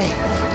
Okay.